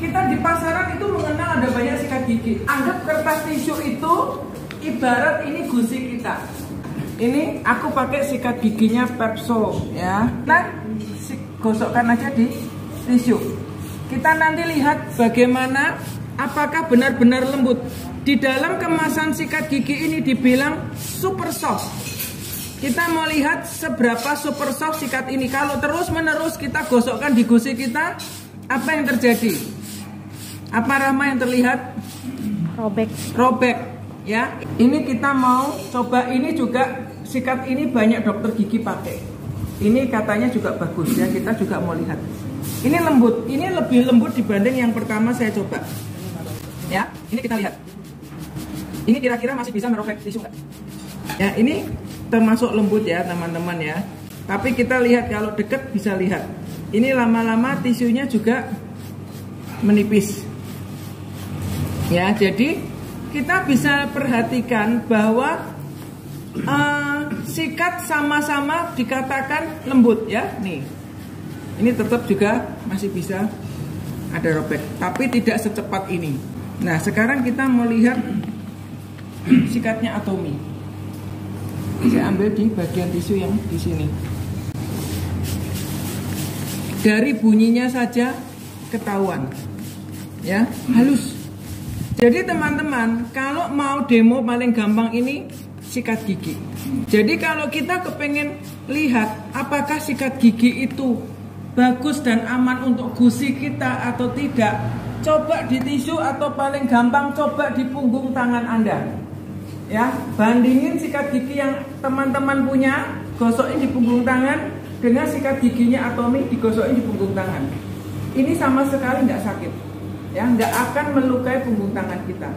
Kita di pasaran itu mengenal ada banyak sikat gigi. Anggap kertas tisu itu ibarat ini gusi kita. Ini aku pakai sikat giginya Pepso ya. Nah, gosokkan aja di tisu. Kita nanti lihat bagaimana apakah benar-benar lembut. Di dalam kemasan sikat gigi ini dibilang super soft. Kita mau lihat seberapa super soft sikat ini. Kalau terus menerus kita gosokkan di gusi kita, apa yang terjadi? Apa Rahma yang terlihat? Robek. Robek. Ya, ini kita mau coba ini juga sikat ini banyak dokter gigi pakai. Ini katanya juga bagus ya. Kita juga mau lihat. Ini lembut. Ini lebih lembut dibanding yang pertama saya coba. Ya, ini kita lihat. Ini kira-kira masih bisa merobek tisu nggak? Ya, ini termasuk lembut ya teman-teman ya. Tapi kita lihat kalau deket bisa lihat. Ini lama-lama tisunya juga menipis. Ya, jadi kita bisa perhatikan bahwa uh, sikat sama-sama dikatakan lembut ya. Nih. Ini tetap juga masih bisa ada robek, tapi tidak secepat ini. Nah, sekarang kita mau lihat sikatnya atomi. Saya ambil di bagian tisu yang di sini. Dari bunyinya saja ketahuan. Ya, halus jadi teman-teman, kalau mau demo paling gampang ini sikat gigi. Jadi kalau kita kepengen lihat apakah sikat gigi itu bagus dan aman untuk gusi kita atau tidak, coba di tisu atau paling gampang coba di punggung tangan Anda. Ya, bandingin sikat gigi yang teman-teman punya, gosokin di punggung tangan dengan sikat giginya Atomi digosokin di punggung tangan. Ini sama sekali nggak sakit ya nggak akan melukai punggung tangan kita